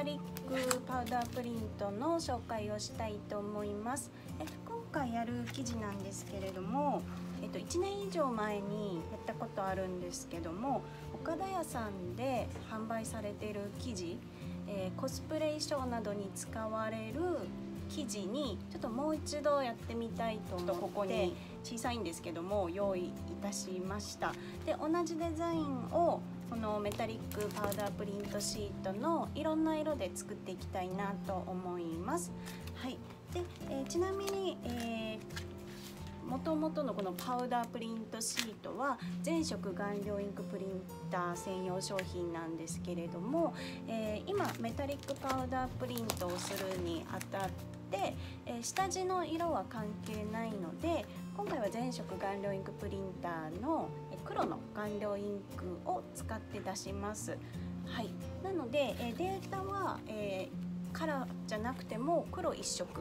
タリックパウダープリントの紹介をしたいと思います。え今回やる生地なんですけれどもえっと、1年以上前にやったことあるんですけども岡田屋さんで販売されている生地、えー、コスプレ衣装などに使われる生地にちょっともう一度やってみたいと思ってここに。小さいんですけども用意いたしました。で同じデザインをこのメタリックパウダープリントシートのいろんな色で作っていきたいなと思います。はい。で、えー、ちなみに、えーもともとのこのパウダープリントシートは全色顔料インクプリンター専用商品なんですけれども、えー、今メタリックパウダープリントをするにあたって、えー、下地の色は関係ないので今回は全色顔料インクプリンターの黒の顔料インクを使って出します。はい、なので、えデータは、えー、カラーじゃなくても黒一色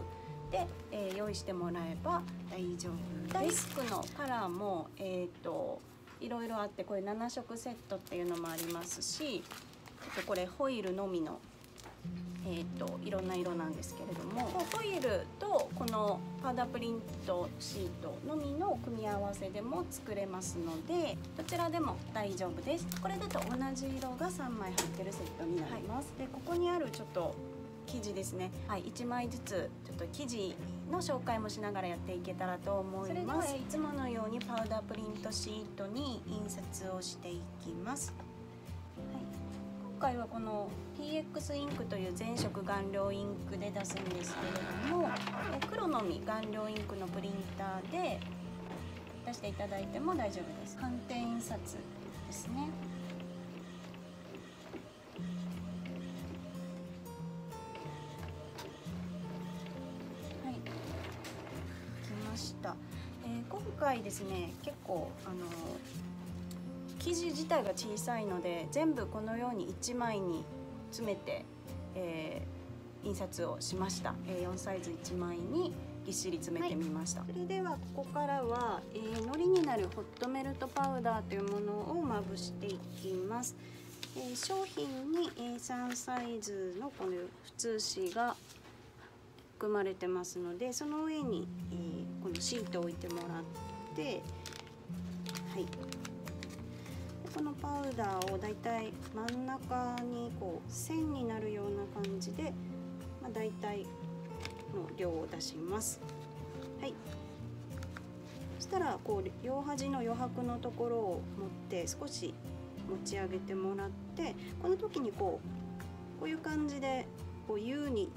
で、えー、用意してもらえば大丈夫です。大福のカラーも、えーと、いろいろあってこれ7色セットっていうのもありますしちょっとこれホイールのみのえーと、いろんな色なんですけれどもホイールとこのパウダープリントシートのみの組み合わせでも作れますのでどちらでも大丈夫です。これだと同じ色が3枚入ってるセットになります、はい、でここにあるちょっと生地ですね、はい、1枚ずつちょっと生地の紹介もしながらやっていけたらと思います。それではいつものようにパウダープリントシートに印刷をしていきます、回はこの PX インクという全色顔料インクで出すんですけれども黒のみ顔料インクのプリンターで出していただいても大丈夫です。反転印刷ですね。はい。来ました、えー、今回ですね結構あの生地自体が小さいので全部このように1枚に詰めて、えー、印刷をしました。A4 サイズ1枚にぎっしり詰めてみました、はい、それではここからは、えー、海苔になるホットメルトパウダーというものをまぶしていきます、えー、商品に A3 サイズのこの普通紙が含まれてますのでその上に、えー、このシートを置いてもらってて、はい、このパウダーをだいたい真ん中にこう線になるような感じで、まあ、だいたいの量を出します。はいそしたらこう両端の余白のところを持って少し持ち上げてもらってこの時にこうこういう感じでこう U に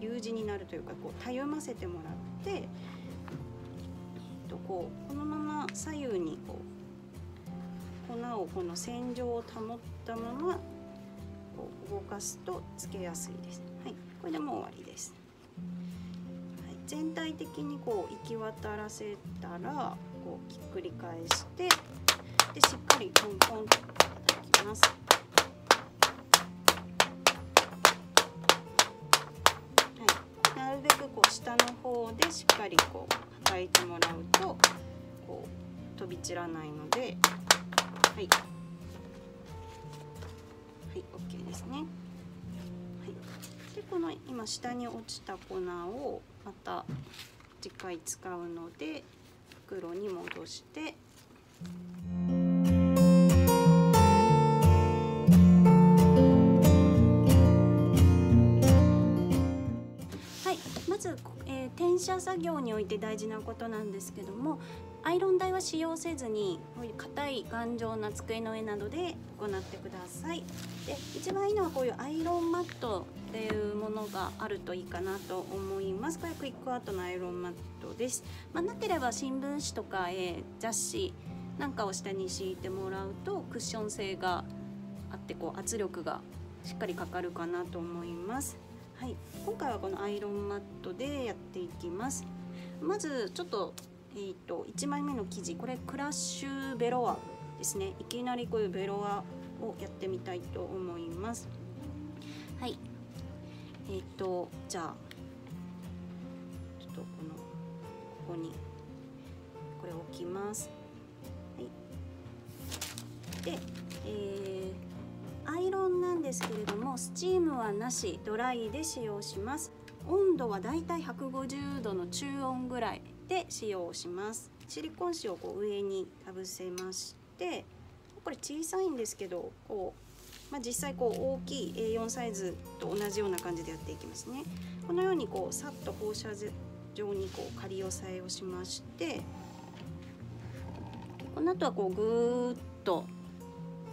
U 字になるというかこうたゆませてもらってえっとこうこのまま左右にこう粉をこの線状を保ったままこう動かすとつけやすいです。はい、これでもう終わりです。はい、全体的にこう行き渡らせたらこうひっくり返してでしっかりポンポンと叩きます。はい、なるべくこう下の方でしっかりこう叩いてもらうとこう飛び散らないのではい。はい OK ですね、はい、でこの今下に落ちた粉をまた次回使うので袋に戻して。作業において大事なことなんですけどもアイロン台は使用せずにこういう硬い頑丈な机の上などで行ってください。で一番いいのはこういうアイロンマットっていうものがあるといいかなと思います。これクイックアートのアイロンマットです、まあ、なければ新聞紙とか、えー、雑誌なんかを下に敷いてもらうとクッション性があってこう圧力がしっかりかかるかなと思います。はい、今回はこのアイロンマットでやっていきます。まずちょっと,、えーと、1枚目の生地。これクラッシュベロアですね。いきなりこういうベロアをやってみたいと思います。はい。えっ、ー、とじゃあちょっとこのここにこれ置きます。はい。で、えー、なんでですけれどもスチームはなしドライで使用します。温度はだいたい150度の中温ぐらいで使用します。シリコン紙をこう上にかぶせましてこれ小さいんですけどこう、まあ、実際こう大きい A4 サイズと同じような感じでやっていきますね。このようにこうさっと放射状にこう仮押さえをしましてこの後はこうぐーっと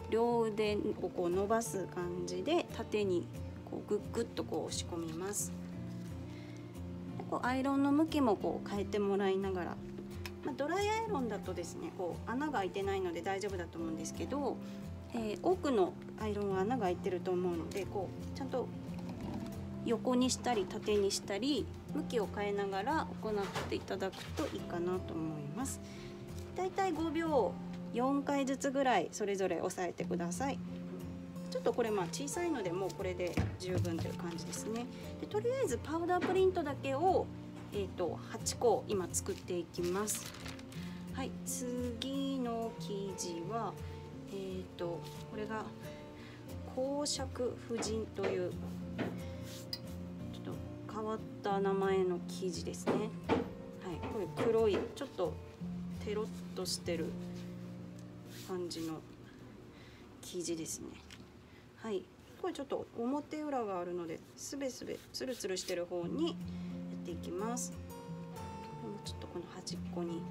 両腕をこう伸ばす感じで縦にこうグッグッとこう押し込みますこうアイロンの向きもこう変えてもらいながら、まあ、ドライアイロンだとですねこう穴が開いてないので大丈夫だと思うんですけど、えー、多くのアイロンは穴が開いてると思うのでこうちゃんと横にしたり縦にしたり向きを変えながら行っていただくといいかなと思います。だいたい5秒4回ずつぐらいそれぞれ押さえてください。ちょっとこれまあ小さいのでもうこれで十分という感じですね。でとりあえずパウダープリントだけを、えーと、8個今作っていきます。はい次の生地はえっ、ー、とこれが公爵夫人というちょっと変わった名前の生地ですね。はいこれ黒いちょっとテロッとしてる感じの生地ですね。はい。これちょっと表裏があるのですべすべつるつるしてる方にやっていきます。ちょっとこの端っこに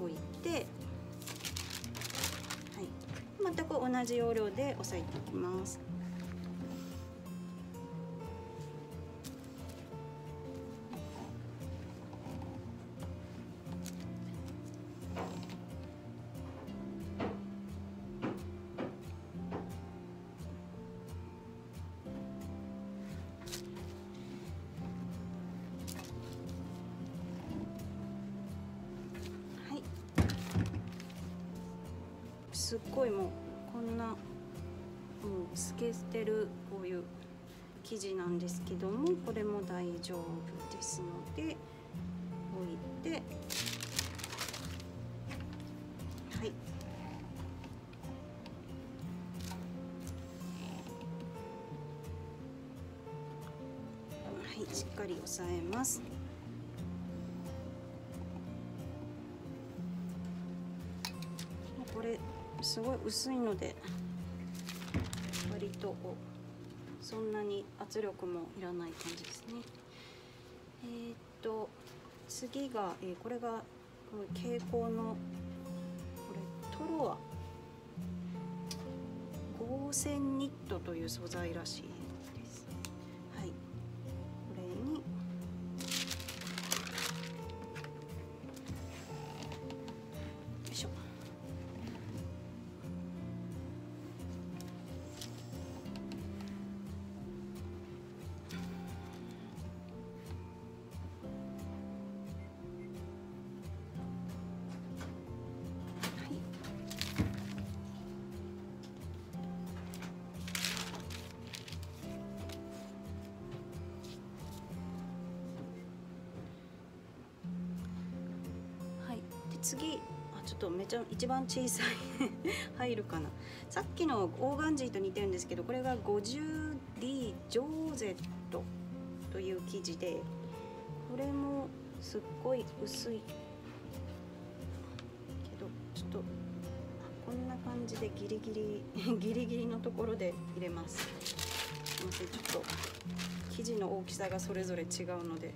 置いてはい。全く同じ要領で押さえていきますす。はいしっかり押さえます。これすごい薄いので割とこうそんなに圧力もいらない感じですね。えー、っと次が、えー、これが蛍光のこれトロア。合成ニットという素材らしい次あちょっとめちゃ一番小さい。入るかな。さっきのオーガンジーと似てるんですけどこれが 50D ジョーゼットという生地でこれもすっごい薄い。けどちょっとこんな感じでギリギリ ギリギリのところで入れます。ませんちょっと生地の大きさがそれぞれ違うので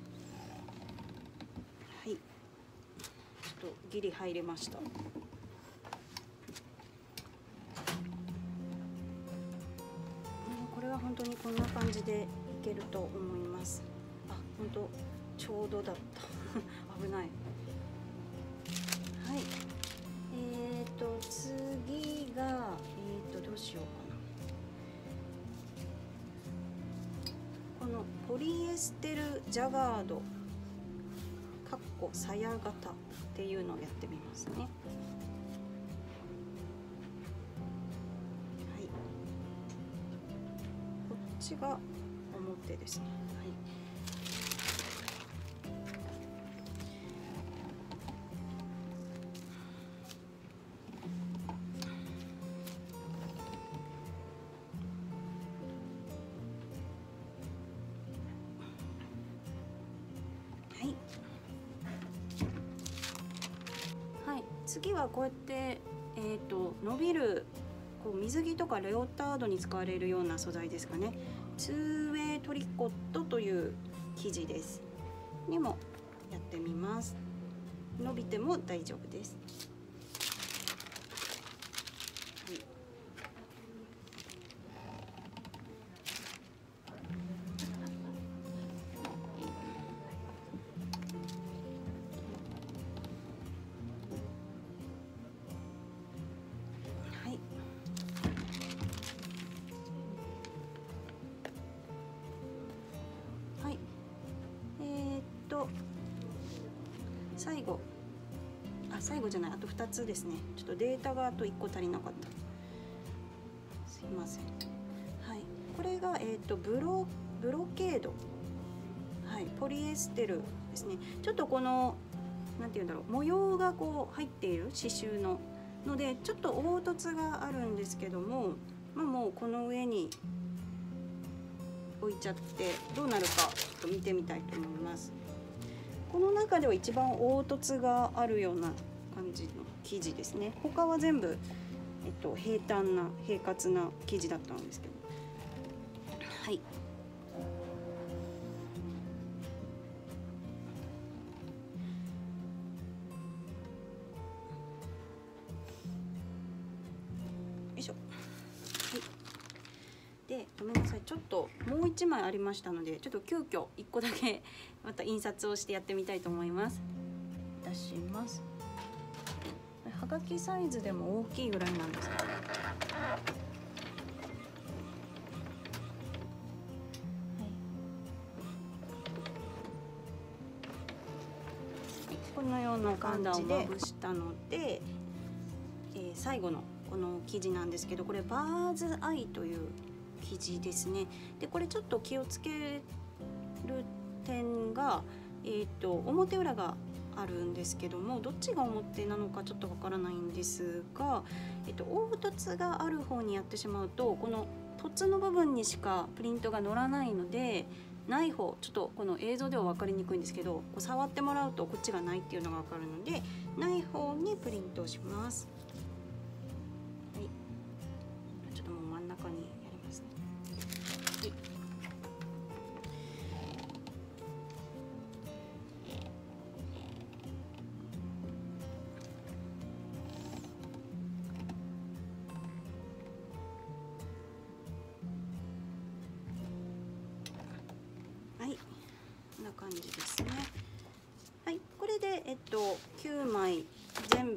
とギリ入れました。これは本当にこんな感じでいけると思います。あ本当ちょうどだった。危ない。はい。えーと次がえーとどうしようかな。このポリエステルジャガード。かっこさや型。っていうのをやってみますね。はい、こっちが表ですね。はい次はこうやってえーと、伸びるこう水着とかレオタードに使われるような素材ですかね。ツーウェイトリコットという生地です。にもやってみます。伸びても大丈夫です。最後じゃないあと2つですね。ちょっとデータがあと1個足りなかった。すいません。はい。これがえっ、ー、とブロブロケード。はい。ポリエステルですね。ちょっとこの何て言うんだろう。模様がこう入っている刺繍の。のでちょっと凹凸があるんですけどもまあもうこの上に置いちゃってどうなるかちょっと見てみたいと思います。この中では一番凹凸があるような感じの生地ですね。他は全部、えっと、平坦な平滑な生地だったんですけど。はい。よいしょ。でごめんなさい。ちょっともう1枚ありましたのでちょっと急遽1個だけまた印刷をしてやってみたいと思います。出します。はがきサイズでも大きいぐらいなんですか？ねこのような感じでまぶしたので、えー、最後のこの生地なんですけどこれバーズアイという生地ですね。でこれちょっと気をつける点が、えーと、表裏があるんですけどもどっちが表なのかちょっとわからないんですが、えっと、凹凸がある方にやってしまうとこの凸の部分にしかプリントが乗らないのでない方ちょっとこの映像では分かりにくいんですけどこう触ってもらうとこっちがないっていうのが分かるのでない方にプリントをします。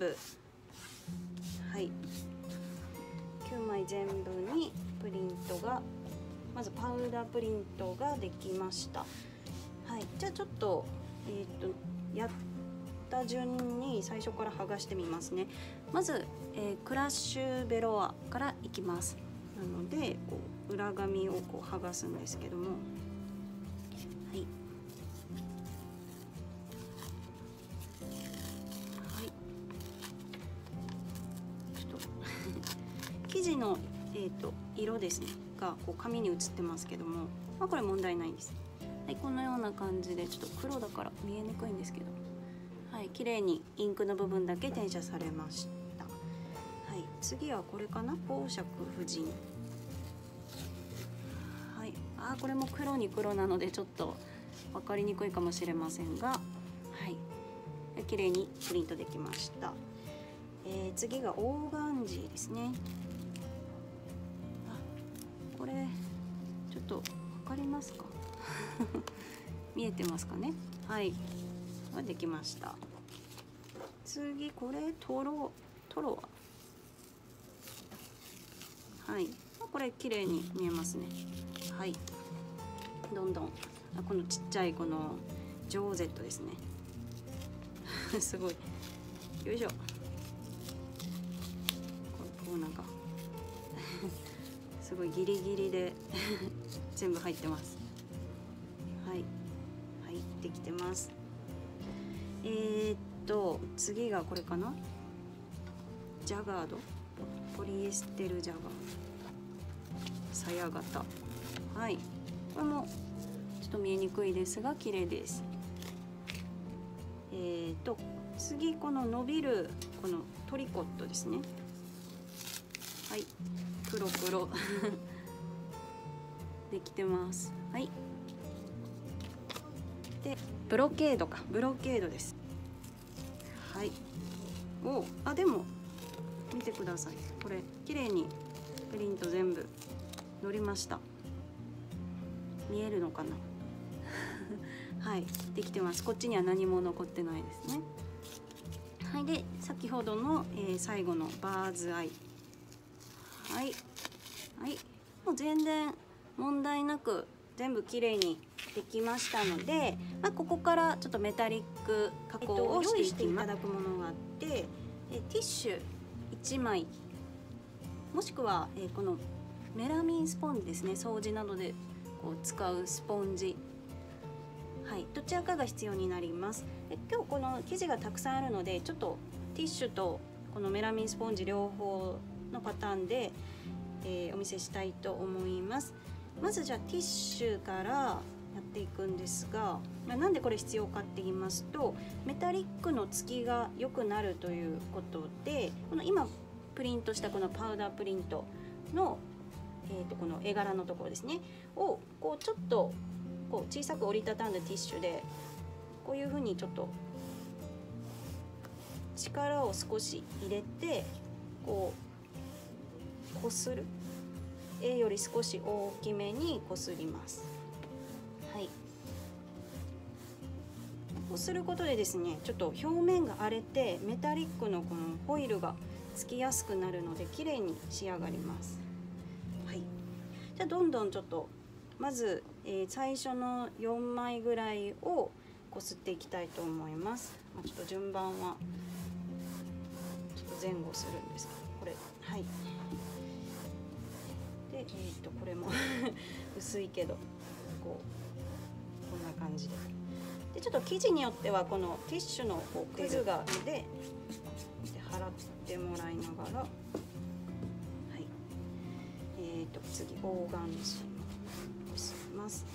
部。はい。9枚全部にプリントがまずパウダープリントができました。はい。じゃあちょっとえっとやった順に最初から剥がしてみますね。まず、えー、クラッシュベロアからいきます。なのでこう裏紙をこう剥がすんですけども。ですねがこう紙に映ってますけども、まあ、これ問題ないんです。はい、このような感じでちょっと黒だから見えにくいんですけど。はい綺麗にインクの部分だけ転写されました。はい、次はこれかな？宝釈夫人。はいあこれも黒に黒なのでちょっと分かりにくいかもしれませんが。はい綺麗にプリントできました、えー、次がオーガンジーですね。これちょっと分かりますか？見えてますかね？はい。はできました。次これトロトロはい。これ綺麗に見えますね。はい。どんどん。あこのちっちゃいこのジョーゼットですね。すごい。よいしょ。すごいギリギリで 全部入ってます。はい。入ってきてます。えー、っと次がこれかな？ジャガード？ポリエステルジャガー。さや型。はい。これもちょっと見えにくいですが綺麗です。えーと次この伸びるこのトリコットですね。はい。黒黒。できてます。はい。でブロケードか。ブロケードです。はい。おあでも見てください。これ綺麗にプリント全部乗りました。見えるのかな？はい。できてます。こっちには何も残ってないですね。はい。で先ほどの、えー、最後のバーズアイはい。はい。もう全然問題なく全部きれいにできましたので、まあ、ここからちょっとメタリック加工をしていただくものがあってえティッシュ1枚もしくは、えこのメラミンスポンジですね。掃除などでこう使うスポンジ。はい。どちらかが必要になります。え今日この生地がたくさんあるのでちょっとティッシュとこのメラミンスポンジ両方のパターンで、えー、お見せしたいと思います。まずじゃあティッシュからやっていくんですが、まあ、なんでこれ必要かって言いますとメタリックの付きが良くなるということでこの今プリントしたこのパウダープリントの、えー、とこの絵柄のところですねをこうちょっとこう小さく折りたたんだティッシュでこういうふうにちょっと力を少し入れてこうこする。A より少し大きめにこすります。はい。こうすることでですねちょっと表面が荒れてメタリックのこのホイルがつきやすくなるので綺麗に仕上がります。はい。じゃあどんどんちょっとまず、えー、最初の4枚ぐらいをこすっていきたいと思います、まあ、ちょっと順番はちょっと前後するんですけどこれ。はい。でえっ、とこれも 薄いけどこうこんな感じで。でちょっと生地によってはこのティッシュのこうクズがでで払ってもらいながらはい。えっ、と次オーガンジーをします。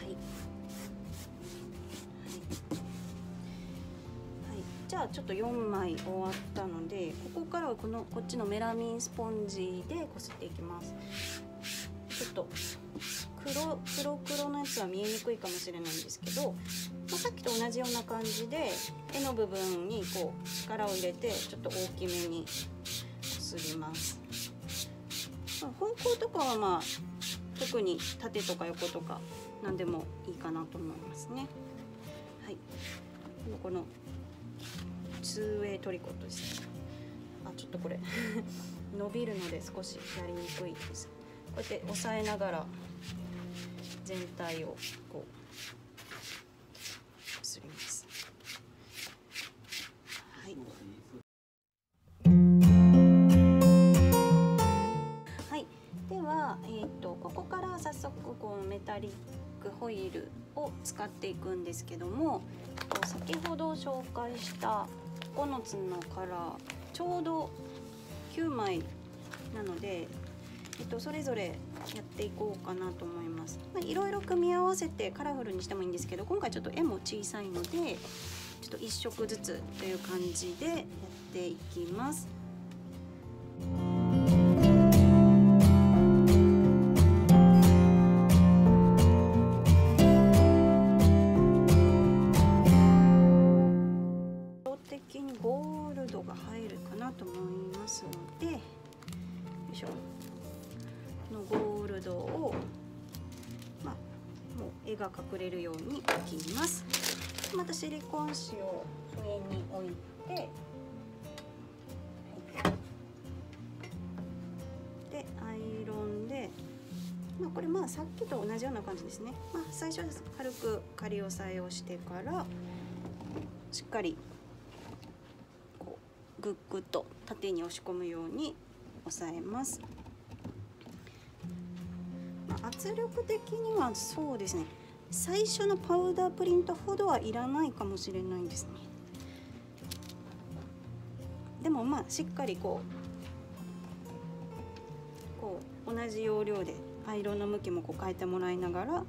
はい。じゃあちょっと4枚終わったのでここからはこのこっちのメラミンスポンジでこすっていきます。ちょっと黒黒黒のやつは見えにくいかもしれないんですけど、まあ、さっきと同じような感じで絵の部分にこう力を入れてちょっと大きめにこすります、まあ、方向とかはまあ特に縦とか横とか何でもいいかなと思いますね。はい。このツーウェイトリコットですねあちょっとこれ。伸びるので少しやりにくいです。こうやって押さえながら全体をこうすります。はい。では、えーと、とここから早速こうメタリックホイールを使っていくんですけども先ほど紹介した9つのカラーちょうど9枚なので、えっと、それぞれやっていこうかなと思います、まあ、いろいろ組み合わせてカラフルにしてもいいんですけど今回ちょっと絵も小さいのでちょっと1色ずつという感じでやっていきます。シリコン紙を上に置いてでアイロンで、まあ、これまあさっきと同じような感じですね、まあ、最初は軽く仮押さえをしてからしっかりこうグッグッと縦に押し込むように押さえます。圧力的にはそうですね。最初のパウダープリントほどはいらないかもしれないですね。でもまあしっかりこうこう同じ要領でアイロンの向きもこう変えてもらいながらは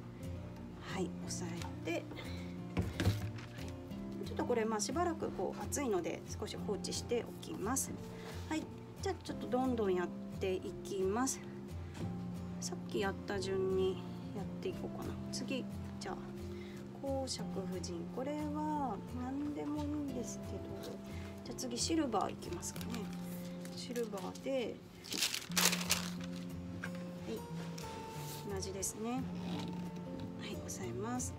い押さえて、ちょっとこれまあしばらくこう熱いので少し放置しておきます。はい。じゃあちょっとどんどんやっていきます。さっきやった順にやっていこうかな。次。公爵夫人。これは何でもいいんですけどじゃあ次シルバーいきますかね。シルバーではい同じですね。はい押さえます。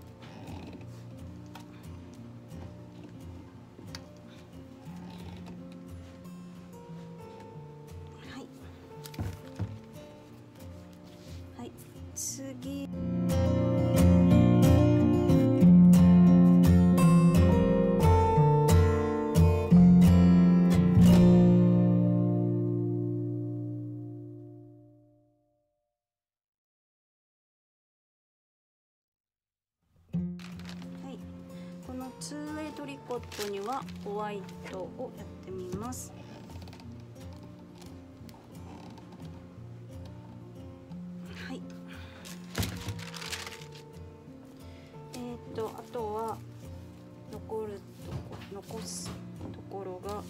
2way トリコットにはホワイトをやってみます。はい。えー、っとあとは残るとこ残すところが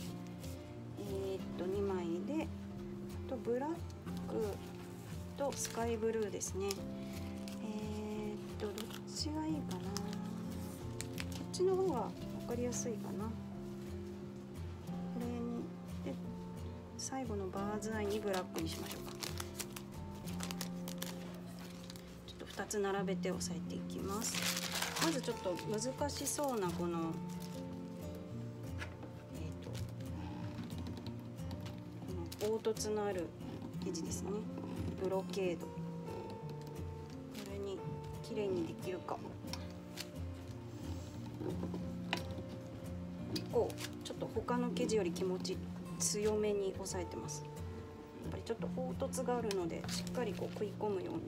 えー、っと2枚であとブラックとスカイブルーですね。えー、っとどっちがいいかなこっちの方が分かりやすいかな。これにで最後のバーズアイにブラックにしましょうか。ちょっと2つ並べて押さえていきます。まずちょっと難しそうなこのえー、とこの凹凸のある生地ですね。ブロケード。これに綺麗にできるか。こうちょっと他の生地より気持ち強めに押さえてます。やっぱりちょっと凹凸があるのでしっかりこう食い込むように。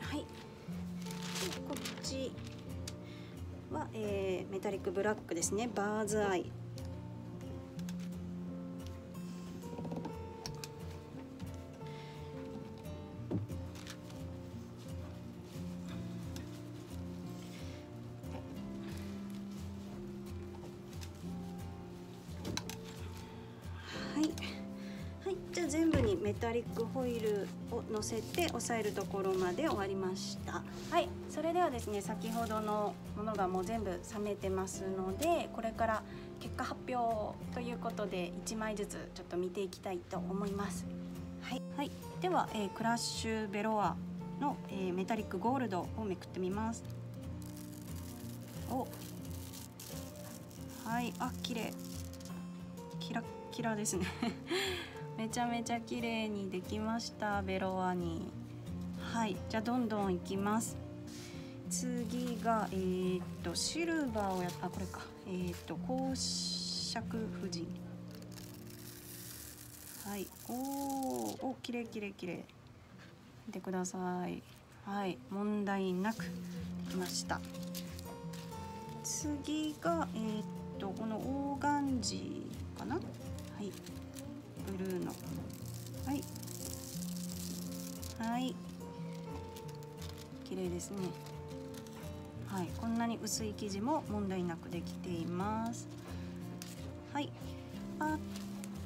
はい。こっちは、えーメタリックブラックですね。バーズアイ。メタリックホイルを乗せて押さえるところまで終わりました。はいそれではですね先ほどのものがもう全部冷めてますのでこれから結果発表ということで1枚ずつちょっと見ていきたいと思います。はい、はい、では、えークラッシュベロアの、えーメタリックゴールドをめくってみます。おはいあ綺麗。キラッキラですね。めちゃめちゃ綺麗にできましたベロアにはいじゃあどんどんいきます。次がえー、っとシルバーをやっあこれか。えー、っと公爵夫人。はいおーお綺麗綺麗綺麗。見てください。はい問題なくできました。次がえー、っとこのオーガンジーかな。はい。ブルーの。はい。はい。綺麗ですね。はい。こんなに薄い生地も問題なくできています。はい。あ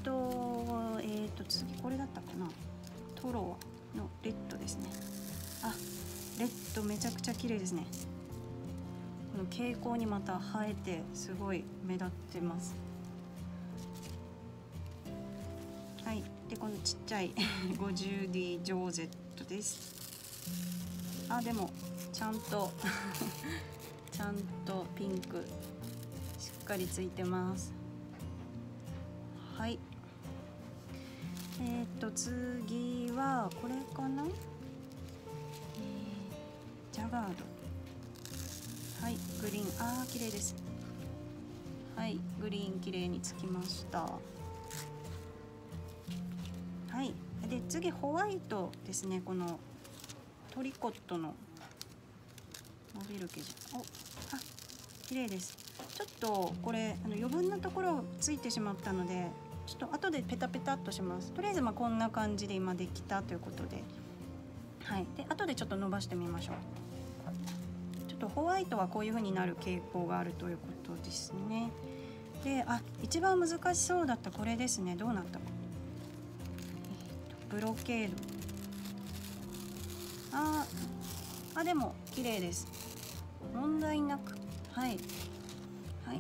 とえー、と次これだったかな。トロワのレッドですね。あレッドめちゃくちゃ綺麗ですね。この蛍光にまた映えてすごい目立ってます。このちっちゃい 50D ジョーゼットです。あでもちゃんと ちゃんとピンクしっかりついてます。はい。えっ、と次はこれかな、えージャガード。はいグリーン。あー綺麗です。はいグリーン綺麗につきました。次ホワイトですね。このトリコットの伸びる生地おあ綺麗です。ちょっとこれあの余分なところついてしまったのでちょっと後でペタペタっとします。とりあえずまあこんな感じで今できたということで。はい。で後でちょっと伸ばしてみましょう。ちょっとホワイトはこういう風になる傾向があるということですね。であ一番難しそうだったこれですね。どうなったか、ブロケード。ああでも綺麗です。問題なく。はい。はい。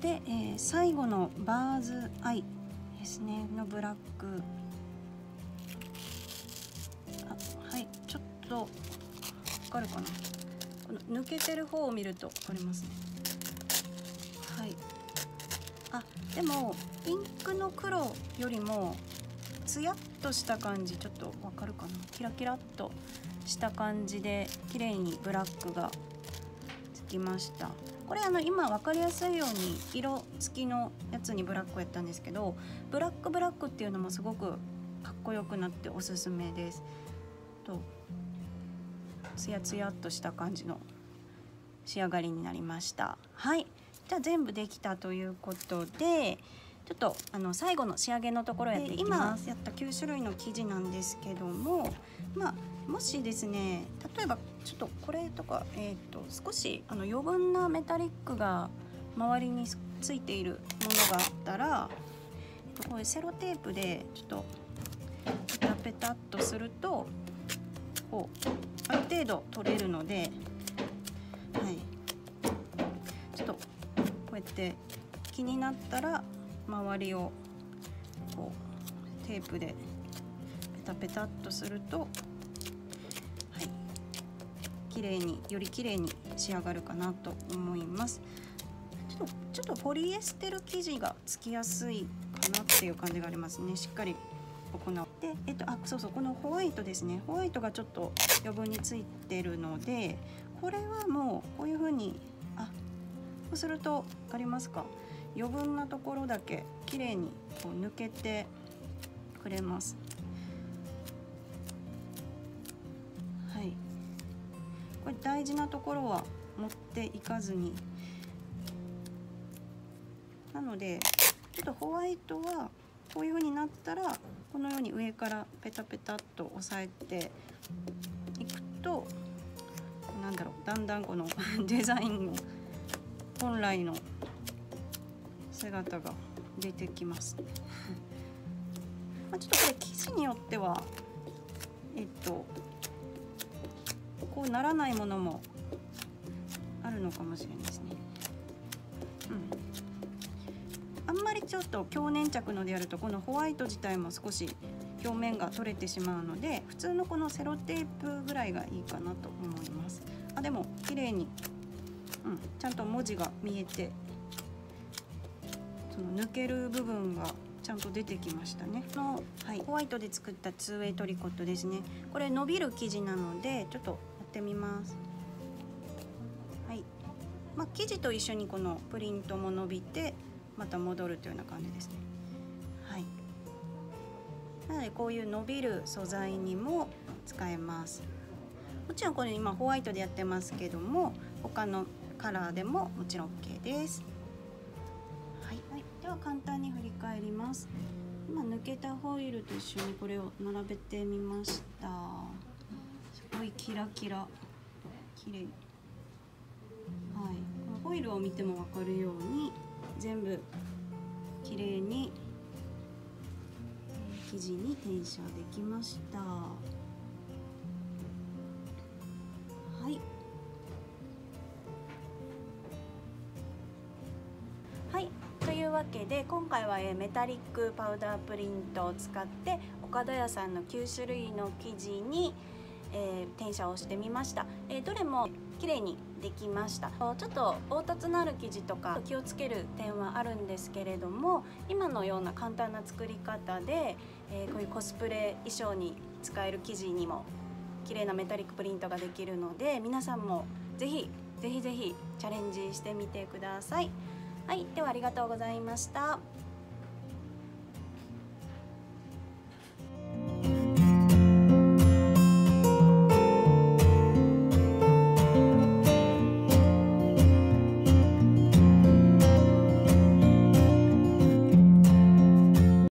で、えー、最後のバーズアイですね。のブラック。あはい。ちょっとわかるかな。この抜けてる方を見ると分かりますね。はい。あでもピンクの黒よりもツヤっとした感じちょっとわかるかな？キラキラっとした感じで綺麗にブラックがつきました。これあの今分かりやすいように色付きのやつにブラックをやったんですけどブラックブラックっていうのもすごくかっこよくなっておすすめです。とツヤツヤっとした感じの仕上がりになりました。はい。じゃあ全部できたということでちょっとあの最後の仕上げのところやっていきます。今やった9種類の生地なんですけどもまあもしですね例えばちょっとこれとか、えーと、少しあの余分なメタリックが周りについているものがあったら、えー、とこういうセロテープでちょっとペタペタっとするとこうある程度取れるので、はい、ちょっとこうやって気になったら周りをこうテープでペタペタっとするとはい綺麗により綺麗に仕上がるかなと思います。ちょっとちょっとポリエステル生地がつきやすいかなっていう感じがありますね。しっかり行ってえっとあそうそうこのホワイトですね。ホワイトがちょっと余分についてるのでこれはもうこういう風にあそうすると分かりますか？余分なところだけ綺麗にこう抜けてくれます。はい。これ大事なところは持っていかずに。なのでちょっとホワイトはこういう風になったらこのように上からペタペタっと押さえていくとなんだろうだんだんこの デザインの本来の姿が出てきます。まあちょっとこれ生地によってはえっとこうならないものもあるのかもしれないですね。うん、あんまりちょっと強粘着のでやるとこのホワイト自体も少し表面が取れてしまうので普通のこのセロテープぐらいがいいかなと思いますあでも綺麗に、うん、ちゃんと文字が見えてその抜ける部分がちゃんと出てきましたね。の、はい、ホワイトで作った 2way トリコットですね。これ伸びる生地なのでちょっとやってみます。はい。まあ、生地と一緒にこのプリントも伸びてまた戻るというような感じですね。はい。なのでこういう伸びる素材にも使えます。もちろんこれ今ホワイトでやってますけども他のカラーでももちろん OK ですは簡単に振り返ります。今抜けたホイールと一緒にこれを並べてみました。すごいキラキラ。綺麗。はい。このホイールを見ても分かるように全部綺麗に生地に転写できました。わけで今回はメタリックパウダープリントを使って岡田屋さんの9種類の生地に、え、転写をしてみました、え、どれも綺麗にできましたちょっと凹凸のある生地とか気をつける点はあるんですけれども今のような簡単な作り方で、え、こういうコスプレ衣装に使える生地にも綺麗なメタリックプリントができるので皆さんもぜひぜひぜひチャレンジしてみてください。はい、ではありがとうございました。